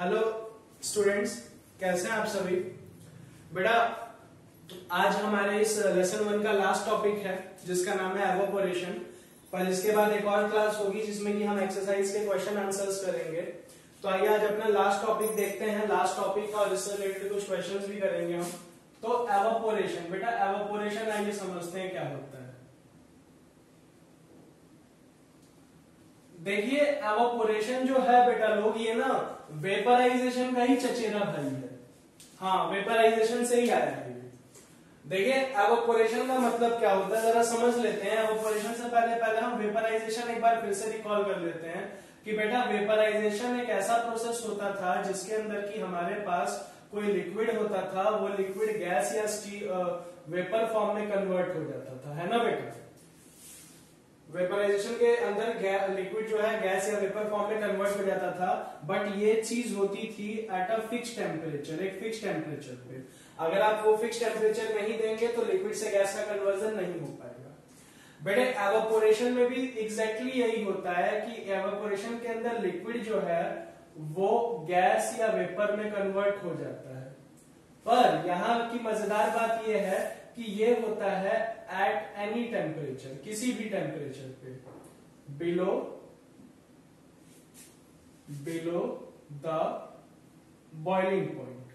Hello students कैसे हैं आप सभी? बेटा, आज हमारे इस लेसन वन का लास्ट टॉपिक है, जिसका नाम है एवोपोरेशन पर इसके बाद एक और क्लास होगी, जिसमें कि हम एक्सरसाइज के क्वेश्चन आंसर्स करेंगे. तो आइए आज अपना लास्ट टॉपिक देखते हैं. लास्ट टॉपिक और इससे रिलेटेड कुछ क्वेश्चंस भी करेंगे हम. तो एवोपोरेशन बेटा एवोपोरेशन आइए समझते हैं क्या होता है। देखिए एवोपोरेशन जो है बेटा लोग, ये ना वेपराइजेशन का ही चचेरा भाई है। हाँ वेपराइजेशन से ही आया है। देखिए एवोपोरेशन का मतलब क्या होता है? जरा समझ लेते हैं। एवोपोरेशन से पहले पहले हम वेपराइजेशन एक बार फिर से रिकॉल कर लेते हैं कि बेटा वेपराइजेशन एक ऐसा प्रोसेस होता था जिसके अंदर की हमारे पास कोई लिक्विड होता था, वो लिक्विड गैस या वेपर फॉर्म में कन्वर्ट हो जाता था। है ना बेटा? वेपराइजेशन के अंदर लिक्विड जो है गैस या वेपर फॉर्म में कन्वर्ट हो जाता था बट ये चीज़ होती थी एट अ फिक्स टेम्परेचर एक फिक्स टेम्परेचर पे। अगर आप वो फिक्स टेम्परेचर नहीं देंगे तो लिक्विड से गैस का कन्वर्जन नहीं हो पाएगा। बेटे एवोपोरेशन में भी एग्जैक्टली exactly यही होता है कि एवोपोरेशन के अंदर लिक्विड जो है, वो गैस या वेपर में कन्वर्ट हो जाता है। पर यहाँ की मज़ेदार बात यह है कि ये होता है एट एनी टेम्परेचर किसी भी टेम्परेचर पे। Below below the boiling point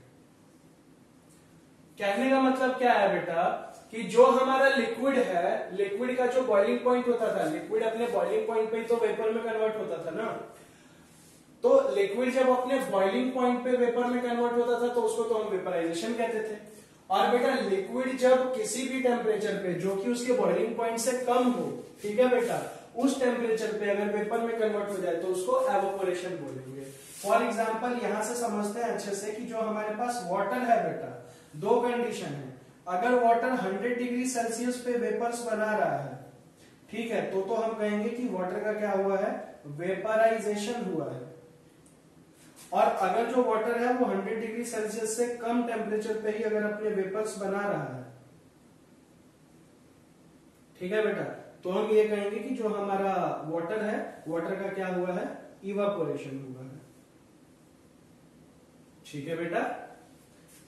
कहने का मतलब क्या है बेटा? कि जो हमारा लिक्विड है लिक्विड का जो बॉइलिंग पॉइंट होता था लिक्विड अपने बॉइलिंग पॉइंट पे तो वेपर में कन्वर्ट होता था ना। तो लिक्विड जब अपने बॉइलिंग पॉइंट पे वेपर में कन्वर्ट होता था तो उसको तो हम वेपराइजेशन कहते थे। और बेटा लिक्विड जब किसी भी टेम्परेचर पे, जो कि उसके बॉइलिंग पॉइंट से कम हो, ठीक है बेटा, उस टेम्परेचर पे अगर वेपर में कन्वर्ट हो जाए तो उसको एवोपोरेशन बोलेंगे। फॉर एग्ज़ाम्पल यहाँ से समझते हैं अच्छे से कि जो हमारे पास वाटर है बेटा, दो कंडीशन है। अगर वाटर 100 डिग्री सेल्सियस पे वेपर्स बना रहा है, ठीक है तो तो हम कहेंगे कि वाटर का क्या हुआ है? वेपराइजेशन हुआ है। और अगर जो वाटर है वो 100 डिग्री सेल्सियस से कम टेम्परेचर पे ही अगर अपने वेपर्स बना रहा है। ठीक है बेटा? तो हम ये कहेंगे कि जो हमारा वाटर है वाटर का क्या हुआ है? इवापोरेशन हुआ है। ठीक है बेटा?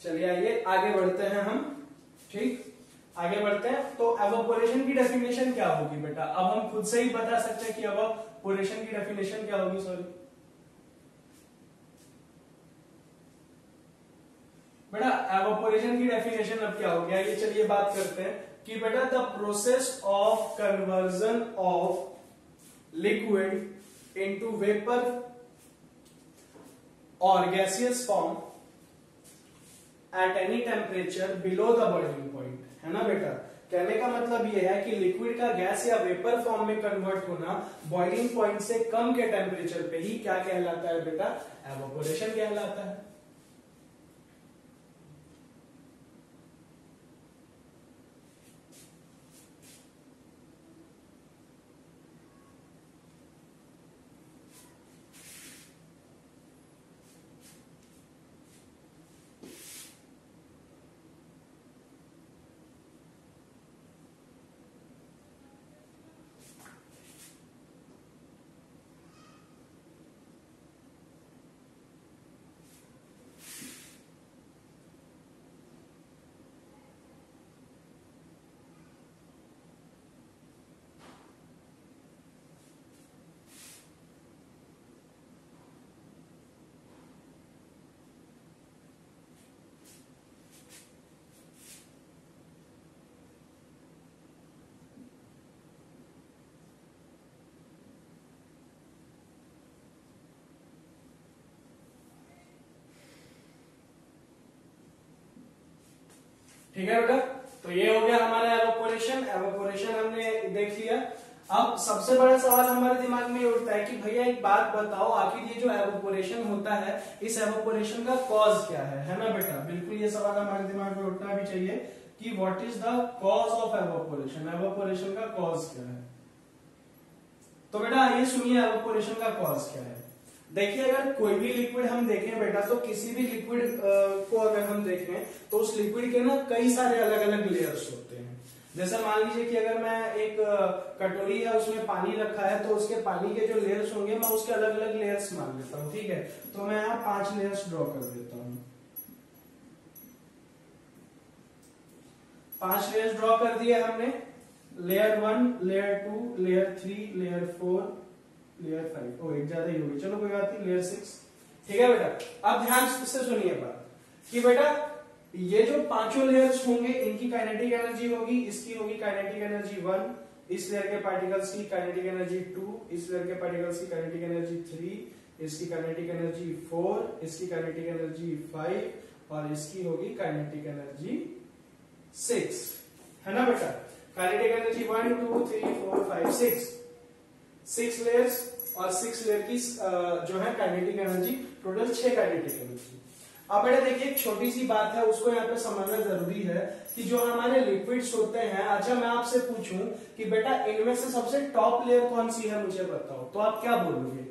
चलिए आइए, आगे बढ़ते हैं हम। ठीक? आगे बढ़ते हैं। तो एवोपोरेशन की डेफिनेशन क्या होगी बेटा? अब हम खुद से ही बता सकते हैं कि एवोपोरेशन की डेफिनेशन क्या होगी सॉरी बेटा एवोपोरेशन की डेफिनेशन अब क्या हो गया? ये चलिए बात करते हैं कि बेटा the process of conversion of liquid into vapour और gaseous form at any temperature below the boiling point है ना बेटा? कहने का मतलब यह है कि लिक्विड का गैस या वेपर फॉर्म में कन्वर्ट होना बॉइलिंग पॉइंट से कम के टेम्परेचर पे ही क्या कहलाता है बेटा? एवोपोरेशन कहलाता है। ठीक है बेटा? तो ये हो गया हमारा एवोपोरेशन एवोपोरेशन हमने देख लिया। अब सबसे बड़ा सवाल हमारे दिमाग में उठता है कि भैया एक बात बताओ, आखिर ये जो एवोपोरेशन होता है, इस एवोपोरेशन का कॉज क्या है? है ना बेटा? बिल्कुल ये सवाल हमारे दिमाग में उठना भी चाहिए कि what is the cause of evaporation evaporation का कॉज क्या है? तो बेटा ये सुनिए एवोपोरेशन का कॉज क्या है? देखिए, अगर कोई भी लिक्विड हम देखें बेटा तो किसी भी लिक्विड को अगर हम देखें तो उस लिक्विड के ना कई सारे अलग अलग लेयर्स होते हैं। जैसे मान लीजिए कि अगर मैं एक कटोरी या उसमें पानी रखा है तो उसके पानी के जो लेयर्स होंगे, मैं उसके अलग अलग लेयर्स मान लेता हूँ, ठीक है? तो मैं यहाँ पाँच लेयर्स ड्रॉ कर देता हूँ। पाँच लेयर्स ड्रॉ कर दिए हमने। Layer one layer two layer three layer four layer five ओ एक ज़्यादा ही होगी। चलो, कोई बात नहीं लेयर सिक्स ठीक है बेटा? अब ध्यान से सुनिए बात कि बेटा, ये जो पाँचों लेयर्स होंगे, इनकी काइनेटिक एनर्जी होगी, इसकी होगी काइनेटिक एनर्जी वन इस लेयर के पार्टिकल्स की काइनेटिक एनर्जी टू इस लेयर के पार्टिकल्स की काइनेटिक एनर्जी थ्री इसकी काइनेटिक एनर्जी फोर इसकी काइनेटिक एनर्जी फाइव और इसकी होगी काइनेटिक एनर्जी सिक्स है ना बेटा? Kinetic energy one two three four five six six layers और सिक्स लेयर की जो है काइनेटिक एनर्जी टोटल छह काइनेटिक एनर्जी अब बेटा देखिए, एक छोटी सी बात है, उसको यहाँ पे समझना ज़रूरी है कि जो हमारे लिक्विड्स होते हैं अच्छा मैं आपसे पूछूँ कि बेटा इनमें से सबसे टॉप लेयर कौन सी है, मुझे बताओ तो आप क्या बोलोगे?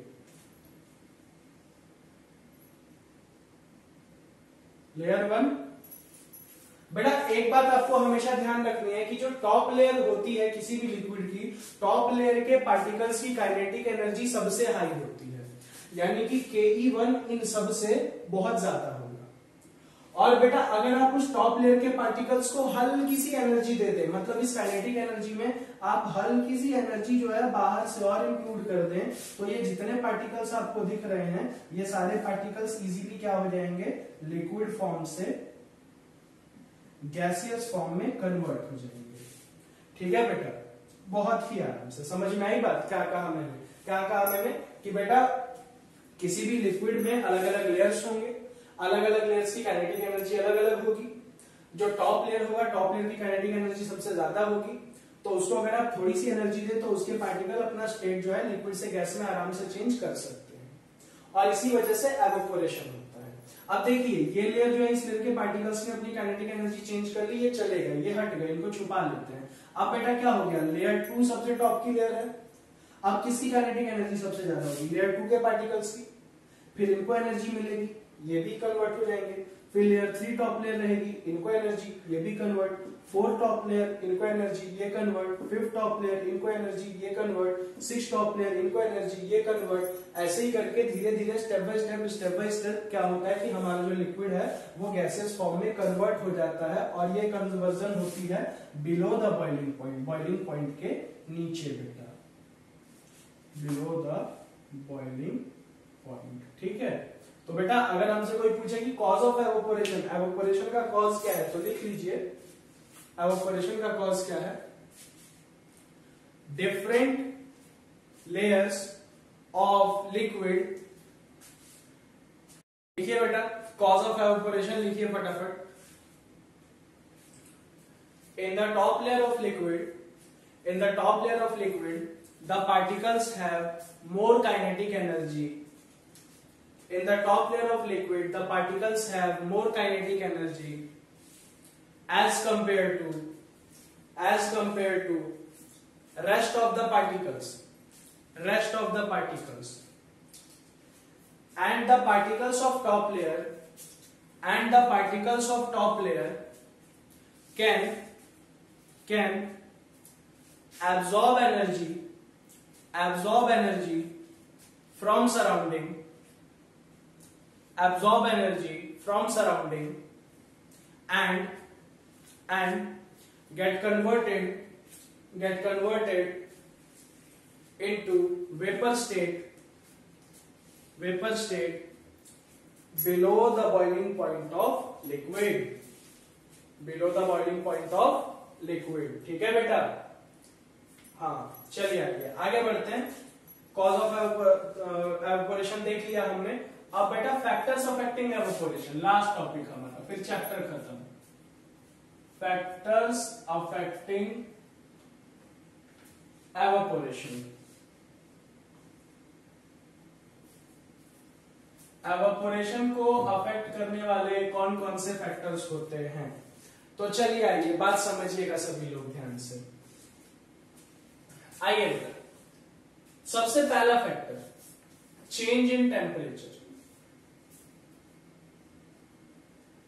लेयर वन बेटा, एक बात आपको हमेशा ध्यान रखनी है कि जो टॉप लेयर होती है किसी भी लिक्विड की टॉप लेयर के पार्टिकल्स की काइनेटिक एनर्जी सबसे हाई होती है। यानी कि के वन इन सबसे बहुत ज़्यादा होगा। और बेटा, अगर आप उस टॉप लेयर के पार्टिकल्स को हल्की सी एनर्जी दे दें मतलब इस काइनेटिक एनर्जी में आप हल्की सी एनर्जी जो है बाहर से और इंक्लूड कर दें तो ये जितने पार्टिकल्स आपको दिख रहे हैं, ये सारे पार्टिकल्स इजीली क्या हो जाएँगे? लिक्विड फॉर्म से गैसियस फॉर्म में कन्वर्ट हो जाएँगे। ठीक है बेटा? बहुत ही आराम से। समझ में आई बात? क्या कहा मैंने? क्या कहा मैंने? कि बेटा, किसी भी लिक्विड में अलग अलग लेयर्स होंगे। अलग अलग लेयर्स की काइनेटिक एनर्जी अलग अलग होगी। जो टॉप लेयर होगा टॉप लेयर की काइनेटिक एनर्जी सबसे ज़्यादा होगी। तो उसको अगर आप थोड़ी सी एनर्जी दे तो उसके पार्टिकल अपना स्टेट जो है लिक्विड से गैस में आराम से चेंज कर सकते हैं। और इसी वजह से एवोपोरेशन होता है अब देखिए, ये लेयर जो है, इस लेयर के पार्टिकल्स ने अपनी काइनेटिक एनर्जी चेंज कर ली, ये चले गए ये हट गए, इनको छुपा लेते हैं। अब बेटा क्या हो गया? लेयर टू सबसे टॉप की लेयर है। अब किसकी काइनेटिक एनर्जी सबसे ज़्यादा होगी? लेयर टू के पार्टिकल्स की। फिर इनको एनर्जी मिलेगी, ये भी कन्वर्ट हो जाएँगे। फिर लेयर थ्री टॉप लेयर रहेगी, इनको एनर्जी ये भी कन्वर्ट फोर टॉप लेयर इनको एनर्जी, ये कन्वर्ट फिफ्थ टॉप लेयर इनको एनर्जी, ये कन्वर्ट सिक्स टॉप लेयर इनको एनर्जी, ये कन्वर्ट ऐसे ही करके धीरे धीरे step by step step by step क्या होता है कि हमारा जो लिक्विड है, वो गैसेस फॉर्म में कन्वर्ट हो जाता है और ये कन्वर्जन होती है below the boiling point boiling point के नीचे, बेटा। बिलो द बॉइलिंग पॉइंट ठीक है? तो बेटा, अगर हमसे कोई पूछे कि कॉज ऑफ़ एवोपोरेशन एवोपोरेशन का कॉज क्या है तो लिख लीजिए। एवोपोरेशन का कॉज क्या है? डिफरेंट लेयर्स ऑफ़ लिक्विड लिखिए बेटा कॉज ऑफ़ एवोपोरेशन लिखिए फटाफट. In the top layer of liquid in the top layer of liquid the particles have more kinetic energy in the top layer of liquid the particles have more kinetic energy as compared to as compared to rest of the particles rest of the particles. And the particles of top layer and the particles of top layer can can absorb energy absorb energy from surrounding absorb energy from surrounding and and get converted get converted into vapor state vapor state below the boiling point of liquid below the boiling point of liquid ठीक है बेटा हाँ चलिए आगे आगे बढ़ते हैं cause of evaporation देख लिया हमने अब बेटा factors affecting evaporation last topic हमारा फिर चैप्टर खत्म फैक्टर्स अफेक्टिंग एवोपोरेशन एवोपोरेशन को अफेक्ट करने वाले कौन कौन से फैक्टर्स होते हैं? तो चलिए आइए, बात समझिएगा सभी लोग ध्यान से। आइए सबसे पहला फैक्टर चेंज इन टेम्परेचर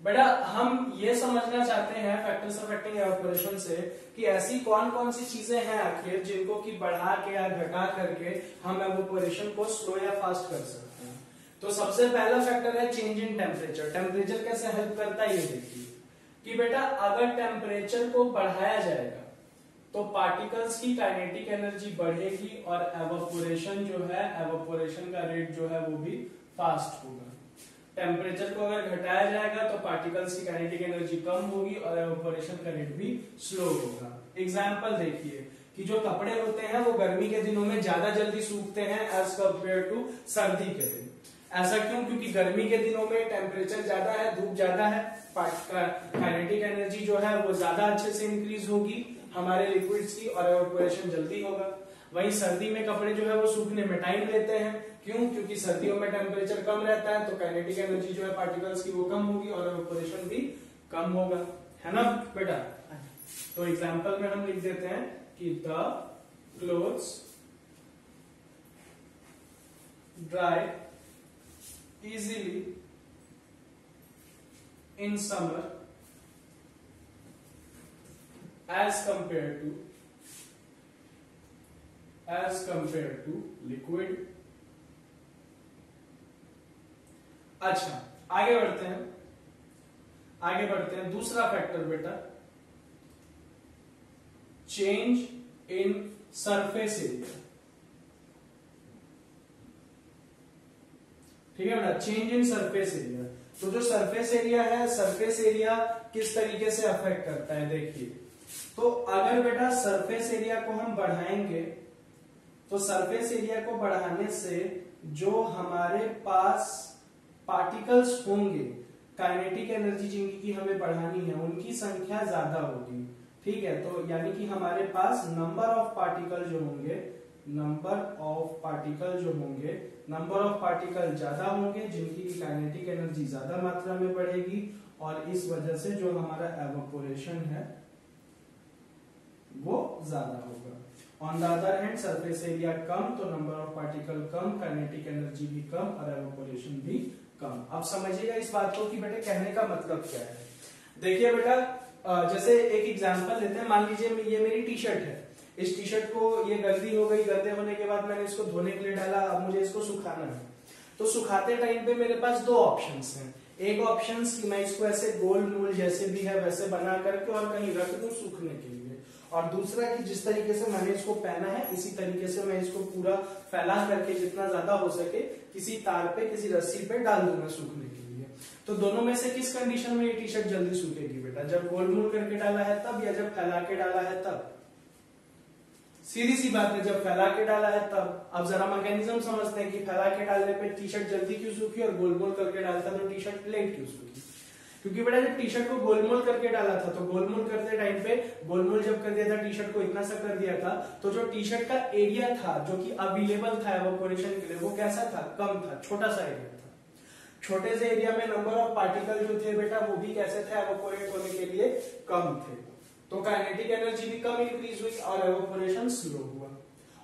बेटा, हम ये समझना चाहते हैं फैक्टर्स अफेक्टिंग एवापोरेशन से कि ऐसी कौन कौन सी चीज़ें हैं आखिर जिनको कि बढ़ा के या घटा करके हम एवापोरेशन को स्लो या फास्ट कर सकते हैं। तो सबसे पहला फैक्टर है चेंज इन टेम्परेचर टेम्परेचर कैसे हेल्प करता है ये देखिए। कि बेटा, अगर टेम्परेचर को बढ़ाया जाएगा तो पार्टिकल्स की काइनेटिक एनर्जी बढ़ेगी और एवोपोरेशन जो है एवोपोरेशन का रेट जो है वो भी फास्ट होगा। टेम्परेचर को अगर घटाया जाएगा तो पार्टिकल्स की काइनेटिक एनर्जी कम होगी और एवोपोरेशन का रेट भी स्लो होगा। एग्ज़ाम्पल देखिए कि जो कपड़े होते हैं, वो गर्मी के दिनों में ज़्यादा जल्दी सूखते हैं एज कंपेयर टू सर्दी के दिन। ऐसा क्यों? क्योंकि गर्मी के दिनों में टेम्परेचर ज़्यादा है, धूप ज़्यादा है काइनेटिक एनर्जी जो है, वो ज़्यादा अच्छे से इंक्रीज होगी, हमारे लिक्विड्स की और एवोपोरेशन जल्दी होगा। वहीं सर्दी में कपड़े जो है वो सूखने में टाइम लेते हैं। क्यों? क्योंकि सर्दियों में टेम्परेचर कम रहता है तो काइनेटिक एनर्जी जो है पार्टिकल्स की वो कम होगी और एवोपोरेशन भी कम होगा। है ना, बेटा? तो एग्ज़ाम्पल में हम लिख देते हैं कि the clothes dry easily in summer as compared to as compared to liquid. अच्छा आगे बढ़ते हैं। आगे बढ़ते हैं। दूसरा फैक्टर बेटा चेंज इन सरफेस एरिया ठीक है बेटा चेंज इन सरफेस एरिया तो जो सरफेस एरिया है सरफेस एरिया किस तरीके से अफेक्ट करता है? देखिए तो अगर बेटा सरफेस एरिया को हम बढ़ाएँगे तो सरफेस एरिया को बढ़ाने से जो हमारे पास पार्टिकल्स होंगे काइनेटिक एनर्जी जिनकी हमें बढ़ानी है, उनकी संख्या ज़्यादा होगी। ठीक है? तो यानी कि हमारे पास नंबर ऑफ़ पार्टिकल जो होंगे नंबर ऑफ़ पार्टिकल जो होंगे नंबर ऑफ़ पार्टिकल ज़्यादा होंगे, जिनकी काइनेटिक एनर्जी ज़्यादा मात्रा में बढ़ेगी और इस वजह से जो हमारा एवोपोरेशन है, वो ज़्यादा होगा। On the other hand surface area कम तो नंबर ऑफ़ पार्टिकल कम काइनेटिक एनर्जी भी कम, और एवोपोरेशन भी कम। अब समझिएगा इस बात को कि बेटे कहने का मतलब क्या है। देखिए बेटा जैसे एक एग्जांपल लेते हैं। मान लीजिए ये मेरी टी शर्ट है। इस टी शर्ट को ये गंदी हो गई गंदे होने के बाद मैंने इसको धोने के लिए डाला, अब मुझे इसको सुखाना है। तो सुखाते टाइम पे मेरे पास दो ऑप्शन हैं। एक ऑप्शन कि मैं इसको ऐसे गोल मूल जैसे भी है, वैसे बना करके और कहीं रख दू सूखने के लिए। और दूसरा कि जिस तरीके से मैंने इसको पहना है, इसी तरीके से मैं इसको पूरा फैला करके जितना ज़्यादा हो सके किसी तार पे, किसी रस्सी पे डाल दूँगा सूखने के लिए। तो दोनों में से किस कंडीशन में ये टी शर्ट जल्दी सूखेगी बेटा? जब गोल मोल करके डाला है तब या जब फैला के डाला है तब? सीधी सी बात है, जब फैला के डाला है तब। अब जरा मैकेनिज्म समझते हैं कि फैला के डालने पे टी शर्ट जल्दी क्यों सूखी और गोल गोल करके डालता तो टी शर्ट लेट क्यों सूखी? क्योंकि बेटा जब टी शर्ट को गोलमोल करके डाला था तो गोलमोल करते टाइम पे गोलमोल जब कर दिया था टी शर्ट को इतना सा कर दिया था तो जो टी शर्ट का एरिया था, जो कि अवेलेबल था एवोपोरेशन के लिए, वो कैसा था? कम था, छोटा सा एरिया था। छोटे से एरिया में नंबर ऑफ़ पार्टिकल जो थे बेटा, वो भी कैसे थे एवोपोरेट होने के लिए? कम थे। तो काइनेटिक एनर्जी भी कम इंक्रीज हुई और evaporation slow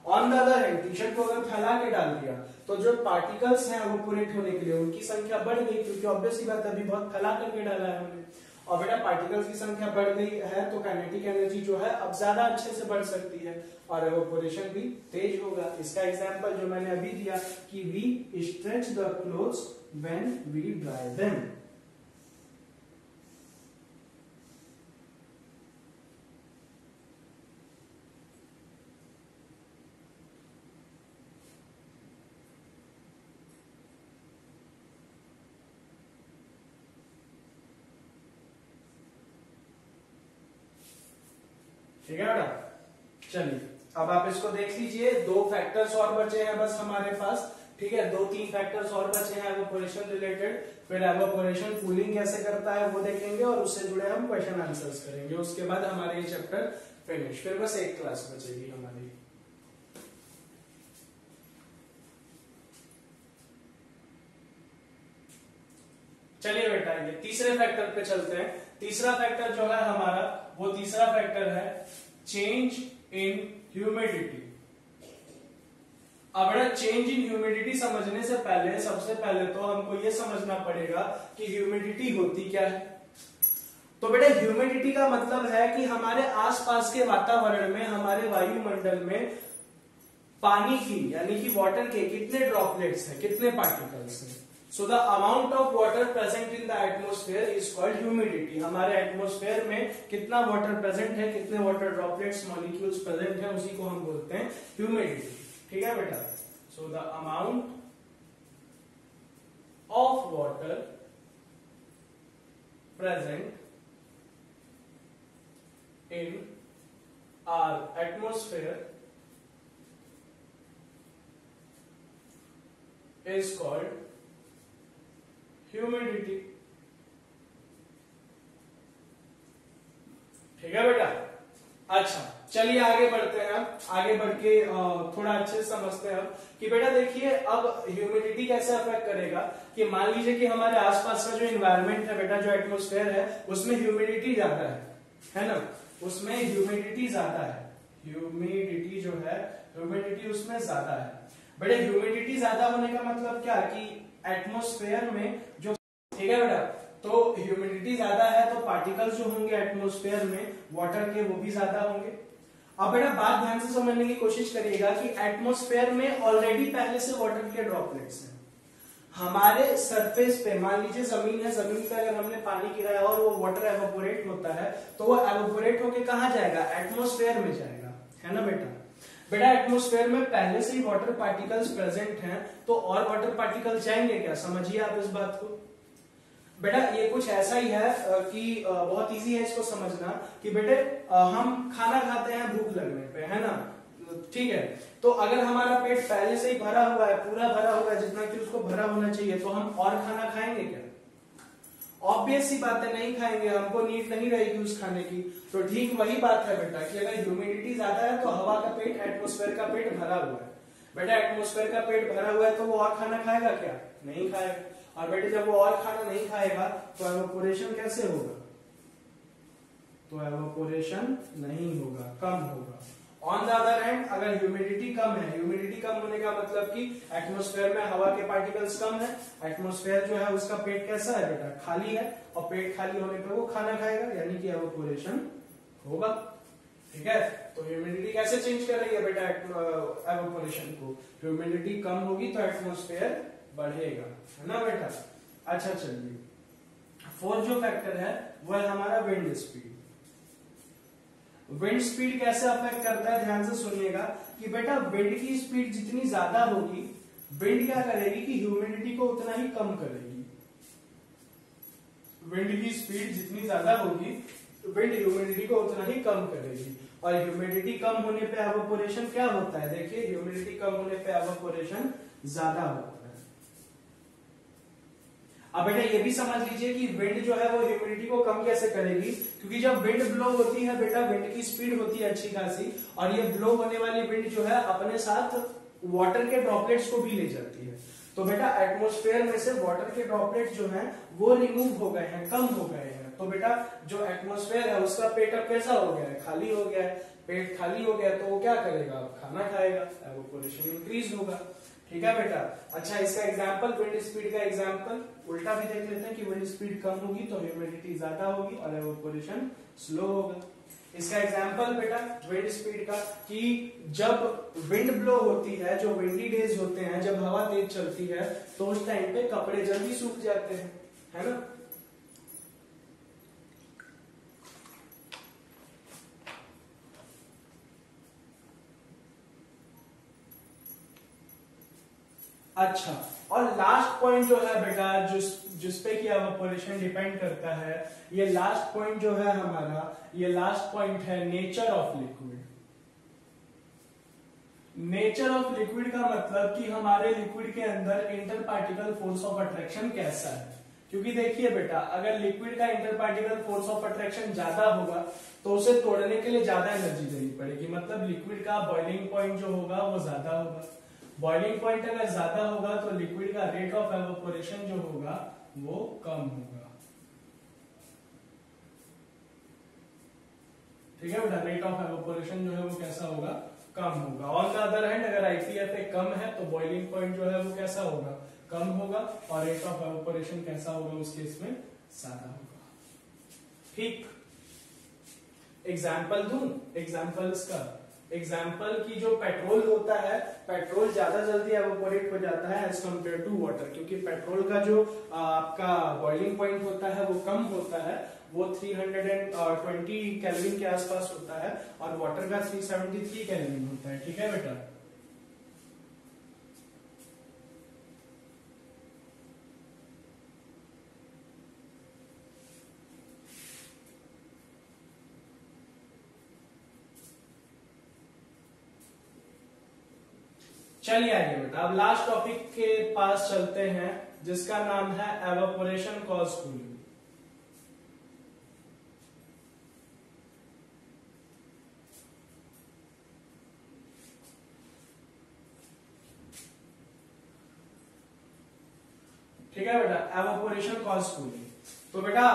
on the other hand T shirt को अगर फैला के डाल दिया तो जो पार्टिकल्स हैं वो एवोपोरेट होने के लिए, उनकी संख्या बढ़ गई, क्योंकि ऑब्वियसली बात अभी बहुत फैला करके डाला है हमने। और बेटा पार्टिकल्स की संख्या बढ़ गई है तो काइनेटिक एनर्जी जो है, अब ज़्यादा अच्छे से बढ़ सकती है, और एवोपोरेशन भी तेज होगा। इसका एग्जांपल जो मैंने अभी दिया, कि we stretch the clothes when we dry them ठीक है बेटा? चलिए, अब आप इसको देख लीजिए। दो फैक्टर्स और बचे हैं बस हमारे पास, ठीक है? दो, तीन फैक्टर्स और बचे हैं एवोपोरेशन रिलेटेड फिर एवोपोरेशन कूलिंग कैसे करता है वो देखेंगे और उससे जुड़े हम क्वेश्चन आंसर्स करेंगे। उसके बाद हमारे ये चैप्टर फिनिश फिर बस एक क्लास बचेगी हमारी। चलिए बेटा, ये तीसरे फैक्टर पे चलते हैं। तीसरा फैक्टर जो है हमारा वो तीसरा फैक्टर है चेंज इन ह्यूमिडिटी अब चेंज इन ह्यूमिडिटी समझने से पहले, सबसे पहले तो हमको ये समझना पड़ेगा कि ह्यूमिडिटी होती क्या है। तो बेटा ह्यूमिडिटी का मतलब है कि हमारे आसपास के वातावरण में, हमारे वायुमंडल में पानी की, यानी कि वाटर के कितने ड्रॉपलेट्स हैं, कितने पार्टिकल्स हैं। So the amount of water present in the atmosphere is called humidity हमारे एटमोस्फेयर में कितना वाटर प्रेजेंट है, कितने वाटर ड्रॉपलेट्स मॉलिक्यूल्स प्रेजेंट है, उसी को हम बोलते हैं ह्यूमिडिटी ठीक है बेटा? So the amount of water present in our atmosphere is called humidity ठीक है बेटा? अच्छा चलिए आगे बढ़ते हैं आगे बढ़ के थोड़ा अच्छे से समझते हैं कि बेटा देखिए, अब ह्यूमिडिटी कैसे अफेक्ट करेगा कि मान लीजिए कि हमारे आसपास का जो इन्वायरमेंट है बेटा, जो एटमोस्फेयर है, उसमें ह्यूमिडिटी ज़्यादा है है ना? उसमें ह्यूमिडिटी ज़्यादा है। ह्यूमिडिटी जो है ह्यूमिडिटी उसमें ज़्यादा है। बेटा ह्यूमिडिटी ज़्यादा होने का मतलब क्या कि एटमोस्फेयर में जो ठीक है बेटा? तो ह्यूमिडिटी ज़्यादा है तो पार्टिकल्स जो होंगे एटमोस्फेयर में वाटर के वो भी ज़्यादा होंगे। अब बेटा, बात ध्यान से समझने की कोशिश करिएगा कि एटमोस्फेयर में ऑलरेडी पहले से वाटर के ड्रॉपलेट्स हैं। हमारे सरफेस पे, मान लीजिए ज़मीन है, ज़मीन पे अगर हमने पानी गिराया और वो वाटर एवोपोरेट होता है तो वो एवोपोरेट होके कहा जाएगा? एटमोस्फेयर में जाएगा। है ना बेटा? बेटा एटमोस्फेयर में पहले से ही वाटर पार्टिकल्स प्रेजेंट हैं तो और वाटर पार्टिकल्स जाएँगे क्या? समझिए आप इस बात को। बेटा, ये कुछ ऐसा ही है कि बहुत इजी है इसको समझना, कि बेटे हम खाना खाते हैं भूख लगने पे, है ना? ठीक है? तो अगर हमारा पेट पहले से ही भरा हुआ है, पूरा भरा हुआ है, जितना कि उसको भरा होना चाहिए तो हम और खाना खाएँगे क्या? ऑब्वियस सी बात है नहीं खाएँगे, हमको नीड नहीं रहेगी उस खाने की। तो ठीक वही बात है बेटा कि अगर ह्यूमिडिटी ज़्यादा है तो हवा का पेट एटमोस्फेयर का पेट भरा हुआ है। बेटा एटमोस्फेयर का पेट भरा हुआ है तो वो और खाना खाएगा क्या? नहीं खाएगा। और बेटे, जब वो और खाना नहीं खाएगा तो एवोपोरेशन कैसे होगा? तो एवोपोरेशन नहीं होगा, कम होगा। ऑन द अदर हैंड अगर ह्यूमिडिटी कम है ह्यूमिडिटी कम होने का मतलब कि एटमोस्फेयर में हवा के पार्टिकल्स कम है एटमोस्फेयर जो है उसका पेट कैसा है बेटा? खाली है, और पेट खाली होने पर वो खाना खाएगा, यानी कि एवोपोरेशन होगा। ठीक है? तो ह्यूमिडिटी कैसे चेंज कर रही है बेटा एवोपोरेशन को? ह्यूमिडिटी कम होगी तो एटमोस्फेयर बढ़ेगा। है ना बेटा? अच्छा चलिए। फोर्थ जो फैक्टर है, वो है हमारा विंड स्पीड विंड स्पीड कैसे अफेक्ट करता है? ध्यान से सुनिएगा कि बेटा विंड की स्पीड जितनी ज़्यादा होगी विंड क्या करेगी कि ह्यूमिडिटी को उतना ही कम करेगी। विंड की स्पीड जितनी ज़्यादा होगी विंड ह्यूमिडिटी को उतना ही कम करेगी। और ह्यूमिडिटी कम होने पे एवोपोरेशन क्या होता है? देखिए ह्यूमिडिटी कम होने पे एवोपोरेशन ज़्यादा होता है। अब बेटा ये भी समझ लीजिए कि विंड जो है वो ह्यूमिडिटी को कम कैसे करेगी? क्योंकि जब विंड ब्लो होती है बेटा विंड की स्पीड होती है अच्छी खासी, और ये ब्लो होने वाली विंड जो है अपने साथ वाटर के ड्रॉपलेट्स को भी ले जाती है। तो बेटा एटमोस्फेयर में से वाटर के ड्रॉपलेट जो है, वो रिमूव हो गए हैं, कम हो गए हैं। तो बेटा जो एटमोस्फेयर है, उसका पेट अब कैसा हो गया है? खाली हो गया है। पेट खाली हो गया तो वो क्या करेगा? अब खाना खाएगा एवोपोरेशन इंक्रीज होगा। ठीक है बेटा? अच्छा इसका एग्ज़ाम्पल विंड स्पीड का एग्ज़ाम्पल उल्टा भी देख लेते हैं कि विंड स्पीड कम होगी तो ह्यूमिडिटी ज़्यादा होगी और एवोपोरेशन स्लो होगा। इसका एग्ज़ाम्पल बेटा विंड स्पीड का, कि जब विंड ब्लो होती है, जो विंडी डेज़ होते हैं, जब हवा तेज चलती है तो उस टाइम पे कपड़े जल्दी सूख जाते हैं, है ना? अच्छा। और लास्ट पॉइंट जो है बेटा, जिस जिसपे कि एवोपोरेशन डिपेंड करता है, ये लास्ट पॉइंट जो है हमारा, ये लास्ट पॉइंट है nature of liquid nature of liquid का मतलब कि हमारे लिक्विड के अंदर inter particle force of attraction कैसा है? क्योंकि देखिए बेटा, अगर लिक्विड का inter particle force of attraction ज़्यादा होगा तो उसे तोड़ने के लिए ज़्यादा एनर्जी देनी पड़ेगी। मतलब लिक्विड का बॉइलिंग पॉइंट जो होगा, वो ज़्यादा होगा। बॉइलिंग पॉइंट अगर ज़्यादा होगा तो लिक्विड का रेट ऑफ़ एवोपोरेशन जो होगा, वो कम होगा। ठीक है बेटा? रेट ऑफ़ एवोपोरेशन जो है वो कैसा होगा? कम होगा। ऑन द अदर हैंड अगर आईपीएफए कम है तो बॉइलिंग पॉइंट जो है वो कैसा होगा? कम होगा। और रेट ऑफ़ एवोपरेशन कैसा होगा? उस केस में ज़्यादा होगा। ठीक। एग्ज़ाम्पल दू? एग्ज़ाम्पल का एग्ज़ाम्पल की जो पेट्रोल होता है पेट्रोल ज़्यादा जल्दी एवोपोरेट हो जाता है एज कंपेयर टू वाटर क्योंकि पेट्रोल का जो आपका बॉइलिंग पॉइंट होता है, वो कम होता है, वो 320 केल्विन के आसपास होता है, और वाटर का 373 केल्विन होता है, ठीक है बेटा? चलिए आगे बेटा, अब लास्ट टॉपिक के पास चलते हैं, जिसका नाम है एवोपोरेशन कॉज कूलिंग ठीक है बेटा एवोपोरेशन कॉज कूलिंग तो बेटा,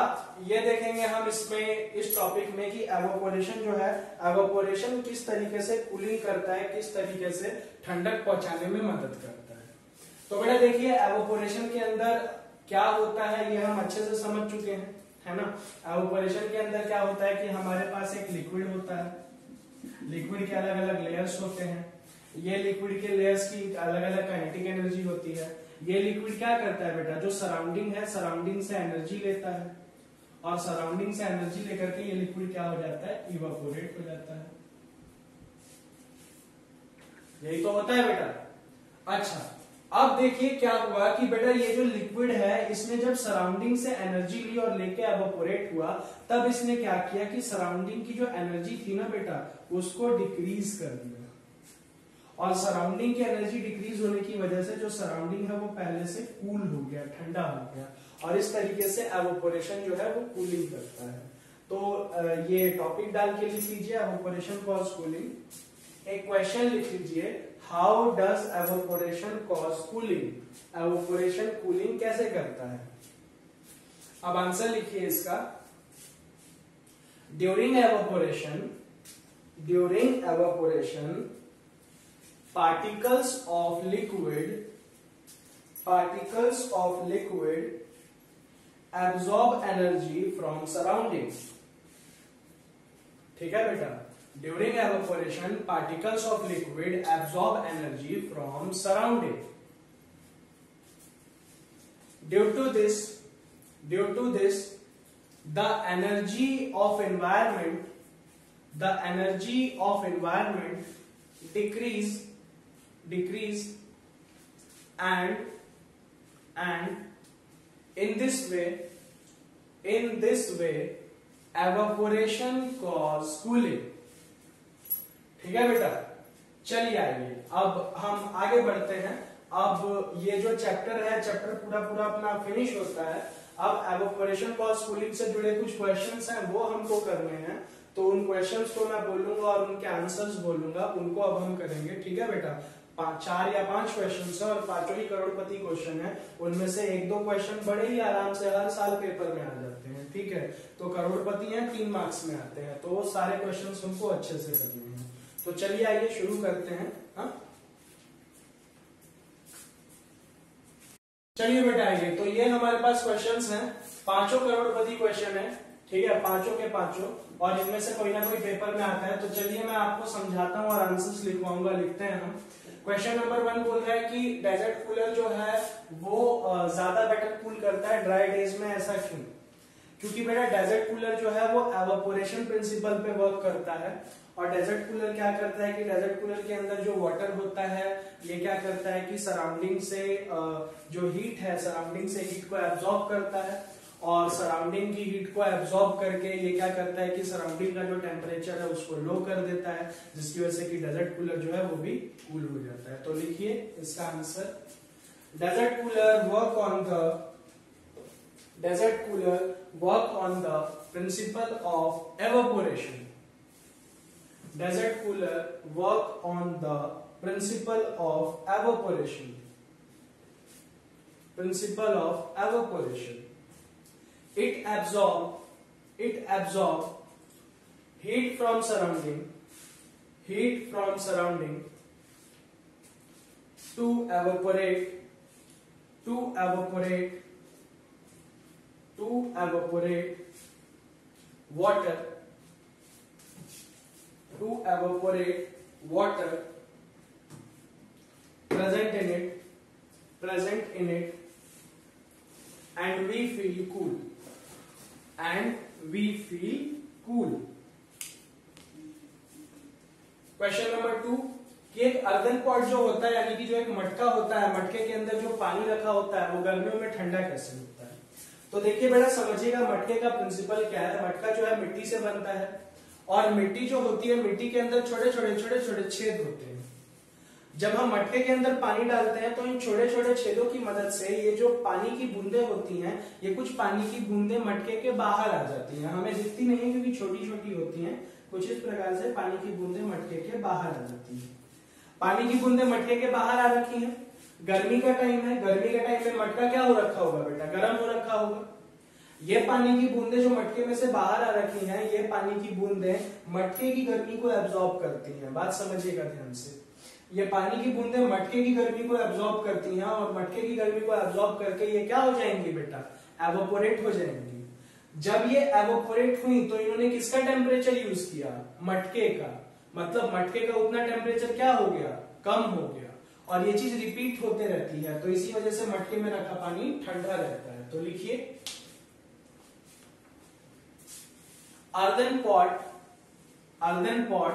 ये देखेंगे हम इसमें, इस टॉपिक में कि एवोपोरेशन जो है एवोपोरेशन किस तरीके से कूलिंग करता है, किस तरीके से ठंडक पहुँचाने में मदद करता है। तो बेटा देखिए एवोपोरेशन के अंदर क्या होता है, ये हम अच्छे से समझ चुके हैं, है ना? एवोपोरेशन के अंदर क्या होता है कि हमारे पास एक लिक्विड होता है। लिक्विड के अलग अलग लेयर्स होते हैं। ये लिक्विड के लेयर्स की अलग अलग काइनेटिक एनर्जी होती है। ये लिक्विड क्या करता है बेटा? जो सराउंडिंग है सराउंडिंग से एनर्जी लेता है। और सराउंडिंग से एनर्जी लेकर के ये लिक्विड क्या हो जाता है? इवापोरेट हो जाता है। यही तो होता है बेटा। अच्छा अब देखिए क्या हुआ कि बेटा ये जो लिक्विड है, इसने जब सराउंडिंग से एनर्जी ली और लेके एवोपोरेट हुआ, तब इसने क्या किया कि सराउंडिंग की जो एनर्जी थी ना बेटा, उसको डिक्रीज कर दिया। और सराउंडिंग की एनर्जी डिक्रीज होने की वजह से जो सराउंडिंग है वो पहले से कूल हो गया, ठंडा हो गया। और इस तरीके से एवोपोरेशन जो है वो कूलिंग करता है। तो ये टॉपिक डाल के लिख लीजिए एवोपोरेशन कॉज कूलिंग एक क्वेश्चन लिख लीजिए how does evaporation cause cooling evaporation cooling कैसे करता है? अब आंसर लिखिए इसका। During evaporation during evaporation particles of liquid particles of liquid absorb energy from surroundings ठीक है बेटा during evaporation particles of liquid absorb energy from surrounding due to this due to this the energy of environment the energy of environment decrease decrease and and in this way, in this way, evaporation cause cooling. ठीक है बेटा? चलिए आइए। अब हम आगे बढ़ते हैं। अब ये जो चैप्टर है चैप्टर पूरा पूरा अपना फिनिश होता है। अब एवोपोरेशन कॉज कूलिंग से जुड़े कुछ क्वेश्चंस हैं, वो हमको करने हैं। तो उन क्वेश्चंस को मैं बोलूँगा और उनके आंसर्स बोलूँगा। उनको अब हम करेंगे। ठीक है बेटा? चार या पाँच क्वेश्चन है और पाँचों ही करोड़पति क्वेश्चन है। उनमें से एक दो क्वेश्चन बड़े ही आराम से हर साल पेपर में आ जाते हैं, ठीक है? तो करोड़पति हैं, तीन मार्क्स में आते हैं। तो सारे क्वेश्चन हमको अच्छे से करने हैं। तो चलिए आइए, शुरू करते हैं। हा? चलिए बेटा आइए। तो ये हमारे पास क्वेश्चंस हैं। पाँचों करोड़पति क्वेश्चन है, ठीक है? पाँचों के पाँचों। और इनमें से कोई ना कोई पेपर में आता है। तो चलिए मैं आपको समझाता हूँ और आंसर्स लिखवाऊँगा, लिखते हैं हम। क्वेश्चन नंबर वन बोल रहा है कि डेजर्ट कूलर जो है, वो ज़्यादा बेटर कूल करता है ड्राई डेज़ में, ऐसा क्यों? क्योंकि बेटा डेजर्ट कूलर जो है, वो एवोपोरेशन प्रिंसिपल पे वर्क करता है। और डेजर्ट कूलर क्या करता है कि डेजर्ट कूलर के अंदर जो वाटर होता है, ये क्या करता है कि सराउंडिंग से जो हीट है सराउंडिंग से हीट को एब्जॉर्ब करता है। और सराउंडिंग की हीट को एब्जॉर्ब करके ये क्या करता है कि सराउंडिंग का जो टेम्परेचर है उसको लो कर देता है, जिसकी वजह से कि डेजर्ट कूलर जो है वो भी कूल हो जाता है। तो लिखिए इसका answer desert cooler work on the desert cooler work on the principle of evaporation desert cooler work on the principle of evaporation principle of evaporation it absorb it absorb heat from surrounding heat from surrounding to evaporate to evaporate to evaporate water to evaporate water present in it present in it and we feel cool and we feel cool. Question number two कि एक earthen pot जो होता है, यानी कि जो एक मटका होता है, मटके के अंदर जो पानी रखा होता है, वो गर्मियों में ठंडा कैसे होता है? तो देखिए बेटा, समझिएगा मटके का प्रिंसिपल क्या है? मटका जो है मिट्टी से बनता है और मिट्टी जो होती है, मिट्टी के अंदर छोटे छोटे छोटे छोटे छेद होते हैं। जब हम मटके के अंदर पानी डालते हैं तो इन छोटे छोटे छेदों की मदद से ये जो पानी की बूंदे होती हैं, ये कुछ पानी की बूंदे मटके के बाहर आ जाती हैं। हमें दिखती नहीं क्योंकि छोटी छोटी होती हैं, कुछ इस प्रकार से पानी की बूंदे मटके के बाहर आ जाती है। पानी की बूंदे मटके के बाहर आ रखी है। गर्मी का टाइम है, गर्मी के टाइम में मटका क्या हो रखा होगा बेटा? गर्म हो रखा होगा। ये पानी की बूंदे जो मटके में से बाहर आ रखी हैं, ये पानी की बूंदे मटके की गर्मी को एब्जॉर्ब करती हैं। बात समझिएगा ध्यान से। ये पानी की बूंदे मटके की गर्मी को एब्जॉर्ब करती हैं और मटके की गर्मी को एब्जॉर्ब करके ये क्या हो जाएँगी बेटा? एवोपोरेट हो जाएँगी। जब ये एवोपोरेट हुई तो इन्होंने किसका टेम्परेचर यूज़ किया? मटके का। मतलब मटके का उतना टेम्परेचर क्या हो गया? कम हो गया। और ये चीज़ रिपीट होते रहती है तो इसी वजह से मटके में रखा पानी ठंडा रहता है। तो लिखिए। Earthen pot earthen pot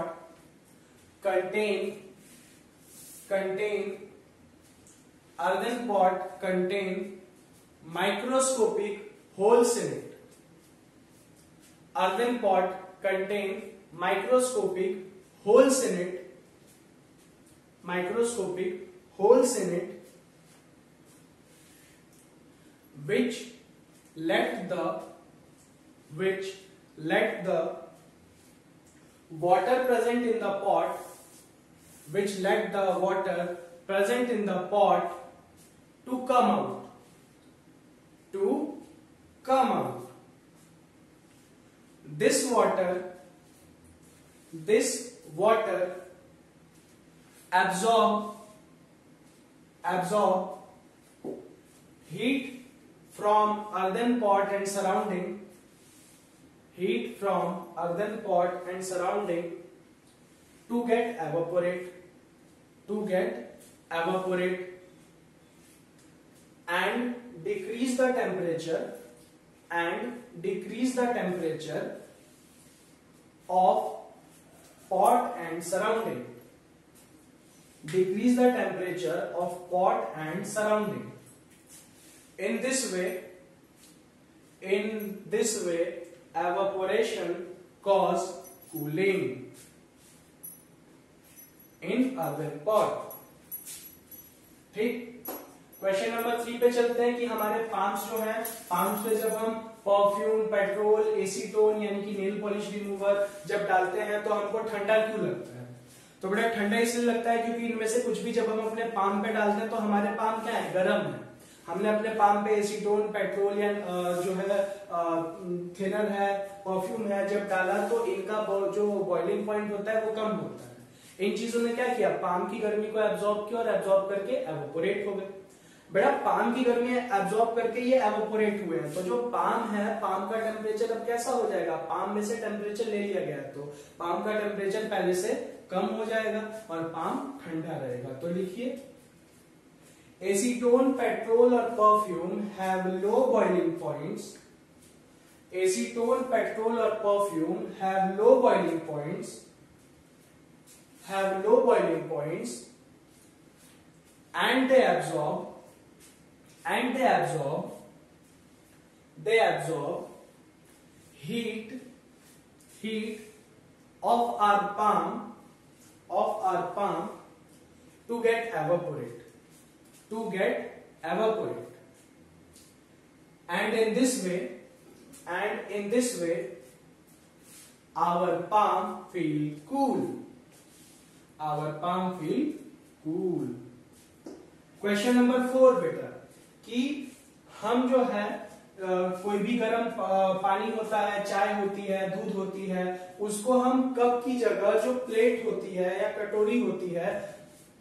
contain contain earthen pot contain microscopic holes in it. Earthen pot contain microscopic holes in it. Microscopic holes in it which let the which let the water present in the pot which let the water present in the pot to come out. To come out. This water this water absorb absorb heat from earthen pot and surrounding heat from earthen pot and surrounding to get evaporate to get evaporate and decrease the temperature and decrease the temperature of pot and surrounding. Decrease the temperature of pot and surrounding. In this way in this way evaporation cause cooling in earthen pot ठीक? Question number three पे चलते हैं कि हमारे palms जो है palms पे जब हम परफ्यूम पेट्रोल एसीटोन यानी कि नेल पॉलिश रिमूवर जब डालते हैं तो हमको ठंडा क्यों लगता है? तो बड़ा ठंडा इसलिए लगता है क्योंकि इनमें से कुछ भी जब हम अपने पाम पे डालते हैं तो हमारे पाम क्या है? गर्म है। हमने अपने पाम पे एसीटोन पेट्रोल या जो है थिनर है परफ्यूम है, जब डाला तो इनका जो बॉइलिंग पॉइंट होता है, वो कम होता है। इन चीज़ों ने क्या किया? पाम की गर्मी को एब्जॉर्ब किया और एब्जॉर्ब करके एवोपोरेट हो गए। बेटा, पाम की गर्मी एब्जॉर्ब करके ये एवोपोरेट हुए हैं। तो जो पाम है, पाम का टेम्परेचर अब कैसा हो जाएगा? पाम में से टेम्परेचर ले लिया गया तो पाम का टेम्परेचर पहले से कम हो जाएगा और पाम ठंडा रहेगा। तो लिखिए, एसीटोन, पेट्रोल और perfume have low boiling points acetone, petrol और perfume have low boiling points have low boiling points and they absorb and they absorb they absorb heat heat of our palm of our palm to get evaporate to get evaporate. And in this way and in this way our palm feel cool. Our palm feel cool. Question number 4 beta कि हम जो है कोई भी गर्म पानी होता है, चाय होती है, दूध होती है, उसको हम कप की जगह जो प्लेट होती है या कटोरी होती है,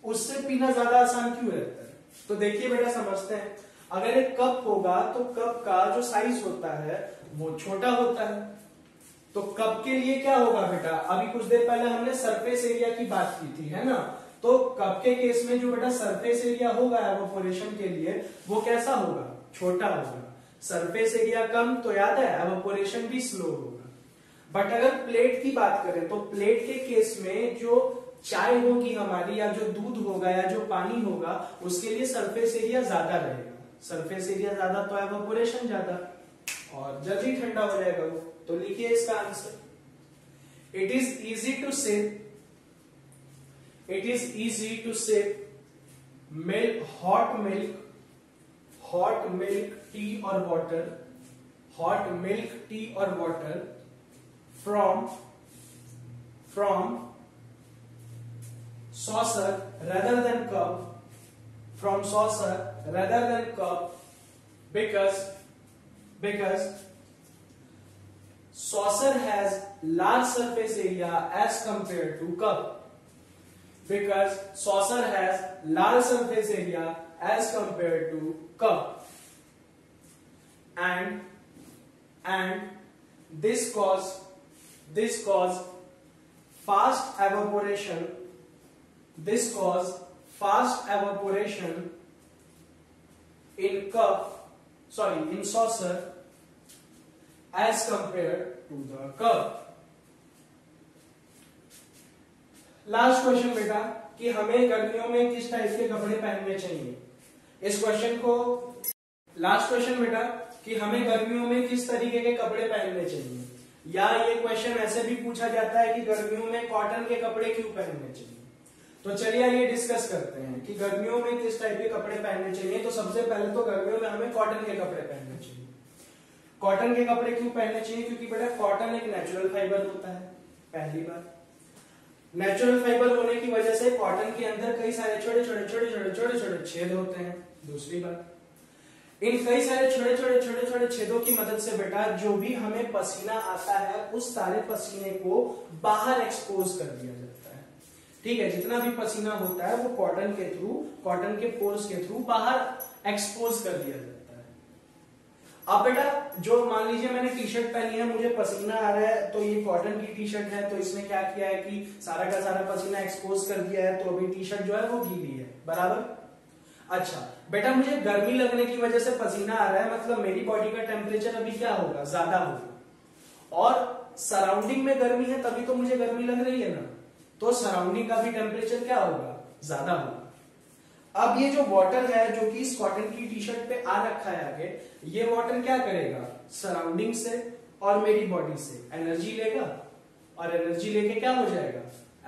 उससे पीना ज़्यादा आसान क्यों रहता है? तो देखिए बेटा, समझते हैं। अगर एक कप होगा तो कप का जो साइज़ होता है, वो छोटा होता है। तो कप के लिए क्या होगा बेटा? अभी कुछ देर पहले हमने सरफेस एरिया की बात की थी, है ना? तो कप के केस में जो बेटा सरफेस एरिया होगा एवोपोरेशन के लिए, वो कैसा होगा? छोटा होगा। सरफेस एरिया कम तो याद है एवोपोरेशन भी स्लो होगा। बट अगर प्लेट की बात करें तो प्लेट के केस में जो चाय होगी हमारी, या जो दूध होगा, या जो पानी होगा, उसके लिए सरफेस एरिया ज़्यादा रहेगा। सरफेस एरिया ज़्यादा तो एवोपोरेशन ज़्यादा। और जल्दी ठंडा हो जाएगा वो। तो लिखिए इसका answer it is easy to say it is easy to say milk hot milk hot milk tea और वाटर हॉट मिल्क टी और water from from saucer rather than cup, from saucer rather than cup, because because saucer has large surface area as compared to cup. Because saucer has large surface area as compared to cup. And and this cause this cause fast evaporation this cause fast evaporation in cup sorry in saucer as compared to the cup last question बेटा, कि हमें गर्मियों में किस type के कपड़े पहनने चाहिए? इस क्वेश्चन को लास्ट क्वेश्चन बेटा, कि हमें गर्मियों में किस तरीके के कपड़े पहनने चाहिए? या ये क्वेश्चन ऐसे भी पूछा जाता है कि गर्मियों में कॉटन के कपड़े क्यों पहनने चाहिए? तो चलिए ये डिस्कस करते हैं कि गर्मियों में किस टाइप के कपड़े पहनने चाहिए। तो सबसे पहले तो गर्मियों में हमें कॉटन के कपड़े पहनने चाहिए। कॉटन के कपड़े क्यों पहनने चाहिए? क्योंकि बेटा कॉटन एक नेचुरल फाइबर होता है, पहली बात। नेचुरल फाइबर होने की वजह से कॉटन के अंदर कई सारे छोटे छोटे छोटे छोटे छोटे छोटे छेद होते हैं। दूसरी बात, इन कई सारे छोटे छोटे छोटे छोटे छेदों की मदद से बेटा, जो भी हमें पसीना आता है, उस सारे पसीने को बाहर एक्सपोज कर दिया जाता है। ठीक है, जितना भी पसीना होता है, वो कॉटन के थ्रू कॉटन के पोर्स के थ्रू बाहर एक्सपोज कर दिया जाता है। अब बेटा, जो मान लीजिए मैंने टी शर्ट पहनी है, मुझे पसीना आ रहा है तो ये कॉटन की टी शर्ट है तो इसने क्या किया है कि सारा का सारा पसीना एक्सपोज कर दिया है तो अभी टी शर्ट जो है वो गीली है, बराबर? अच्छा बेटा, मुझे गर्मी लगने की वजह से पसीना आ रहा है मतलब मेरी बॉडी का टेम्परेचर अभी क्या होगा? ज़्यादा होगा। और सराउंडिंग में गर्मी है, तभी तो मुझे गर्मी लग रही है ना? तो सराउंडिंग का भी टेम्परेचर क्या होगा? ज़्यादा होगा। अब ये जो वाटर है, जो कि इस कॉटन की टी शर्ट पे आ रखा है आगे, ये वाटर क्या करेगा? सराउंडिंग से और मेरी बॉडी से। एनर्जी लेगा और एनर्जी लेके क्या हो जाएगा?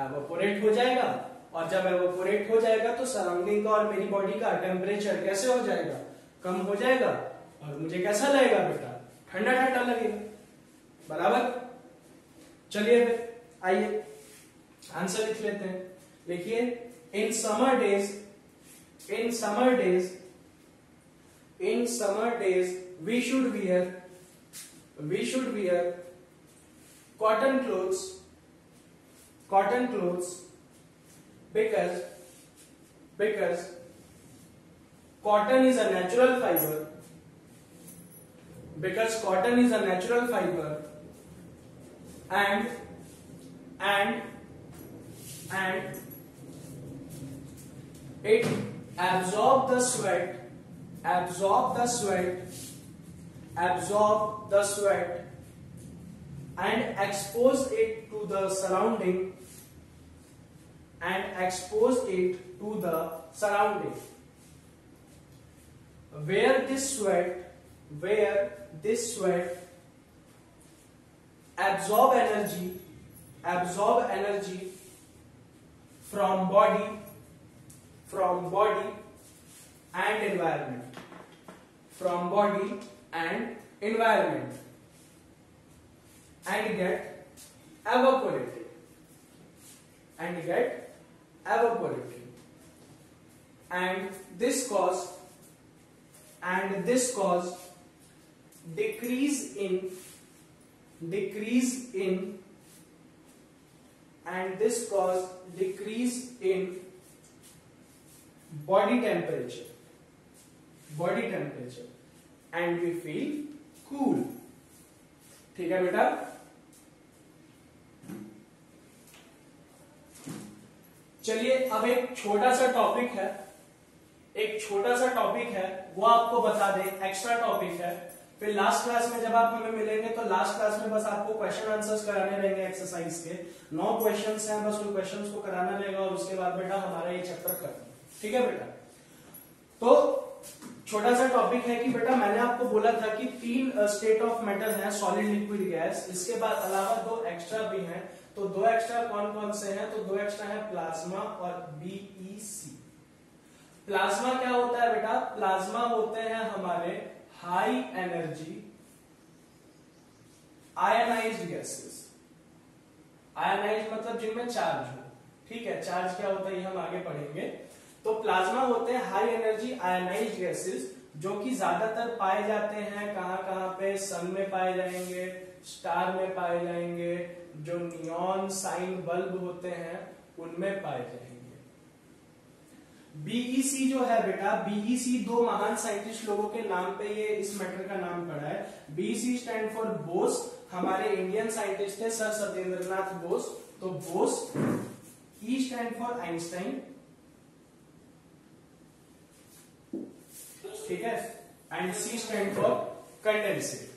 एवोपोरेट हो जाएगा और जब एवोपोरेट हो जाएगा तो सराउंडिंग का और मेरी बॉडी का टेम्परेचर कैसे हो जाएगा? कम हो जाएगा और मुझे कैसा लगेगा बेटा? ठंडा ठंडा लगेगा। बराबर? चलिए आइए। आंसर लिख लेते हैं। देखिए in summer days in summer days in summer days we should wear we should wear cotton clothes cotton clothes because because cotton is a natural fiber because cotton is a natural fiber and and and it absorb the sweat, absorb the sweat, absorb the sweat. And expose it to the surrounding. And expose it to the surrounding. Where this sweat, where this sweat. Absorb energy, absorb energy from body from body and environment. From body and environment. And get evaporated. And get evaporated. And this cause and this cause decrease in decrease in and this cause decrease in body temperature body temperature, and we feel cool. ठीक है बेटा? चलिए, अब एक छोटा सा topic है। एक छोटा सा टॉपिक है, वो आपको बता दें एक्स्ट्रा टॉपिक है। फिर लास्ट क्लास में जब आप हमें मिलेंगे तो लास्ट क्लास में बस आपको क्वेश्चन आंसर्स कराने रहेंगे एक्सरसाइज के। नौ क्वेश्चंस हैं, बस उन क्वेश्चंस को कराना रहेगा, और उसके बाद बेटा हमारा ये चैप्टर खत्म। ठीक है बेटा? तो छोटा सा टॉपिक है कि बेटा, मैंने आपको बोला था कि तीन स्टेट ऑफ़ मेटल है सॉलिड लिक्विड गैस इसके बाद अलावा दो एक्स्ट्रा भी हैं। तो दो एक्स्ट्रा कौन कौन से हैं? तो दो एक्स्ट्रा है प्लाज्मा और बीईसी प्लाज्मा क्या होता है बेटा? प्लाज्मा होते हैं हमारे high energy ionise gases ionise मतलब जिनमें चार्ज हो। ठीक है चार्ज क्या होता है, ये हम आगे पढ़ेंगे। तो प्लाज्मा होते हैं हाई एनर्जी आयनाइज गैसेस जो कि ज़्यादातर पाए जाते हैं कहाँ कहाँ पे? सन में पाए जाएँगे स्टार में पाए जाएँगे, जो नियॉन साइन बल्ब होते हैं, उनमें पाए जाएँगे। बीईसी e जो है बेटा बीईसी e दो महान साइंटिस्ट लोगों के नाम पे ये इस मैटर का नाम पड़ा है। बीईसी स्टैंड फॉर बोस हमारे इंडियन साइंटिस्ट थे सर सत्येंद्रनाथ बोस तो Bose E stand for Einstein ठीक है and C stand for condensate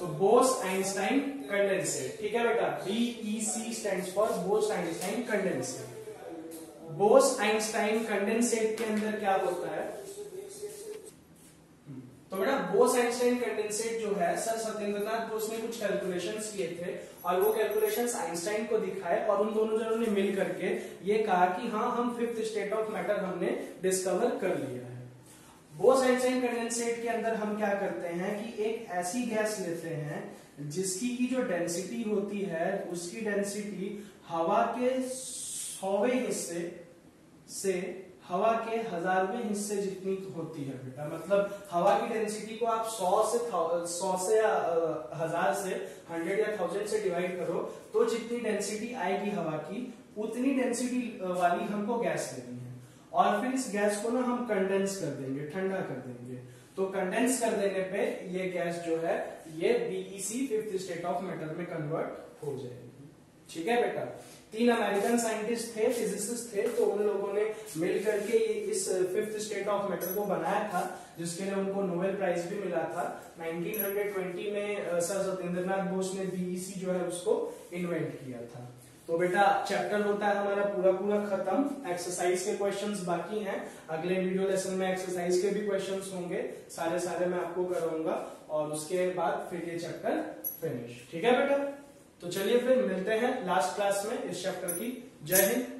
तो बोस आइंस्टाइन कंडेंसेट ठीक है बेटा? BEC stand for Bose Einstein condensate Bose Einstein condensate के अंदर क्या होता है? तो बेटा बोस आइंस्टाइन कंडेंसेट जो है सर सत्येंद्रनाथ बोस ने कुछ कैलकुलेशंस किए थे और वो कैलकुलेशंस आइंस्टाइन को दिखाए और उन दोनों जनों ने मिल करके ये कहा कि हाँ हम फिफ्थ स्टेट ऑफ़ मैटर हमने डिस्कवर कर लिया है। बोस आइंस्टाइन कंडेंसेट के अंदर हम क्या करते हैं कि एक ऐसी गैस लेते हैं जिसकी की जो डेंसिटी होती है, उसकी डेंसिटी हवा के सौवे हिस्से से हवा के हजारवें हिस्से जितनी होती है बेटा। मतलब हवा की डेंसिटी को आप सौ से सौ से या हज़ार से हंड्रेड या थाउज़ेंड से डिवाइड करो तो जितनी डेंसिटी आएगी हवा की, उतनी डेंसिटी वाली हमको गैस लेनी है। और फिर इस गैस को ना हम कंडेंस कर देंगे, ठंडा कर देंगे। तो कंडेंस कर देने पे ये गैस जो है, ये BEC fifth state of metal में कन्वर्ट हो जाएगी। ठीक है बेटा? तीन अमेरिकन साइंटिस्ट थे फिजिसिस्ट थे तो उन लोगों ने मिल करके इस फिफ्थ स्टेट ऑफ़ मैटर को बनाया था, जिसके लिए उनको नोबेल प्राइज भी मिला था। 1920 में सर सत्येंद्रनाथ बोस ने बीईसी जो है उसको इन्वेंट किया था। तो बेटा चैप्टर होता है हमारा पूरा पूरा खत्म। एक्सरसाइज के क्वेश्चंस बाकी हैं। अगले वीडियो लेसन में एक्सरसाइज के भी क्वेश्चंस होंगे। सारे सारे मैं आपको कराऊँगा। और उसके बाद फिर ये चैप्टर फिनिश ठीक है बेटा? तो चलिए फिर मिलते हैं लास्ट क्लास में इस चैप्टर की। जय हिंद।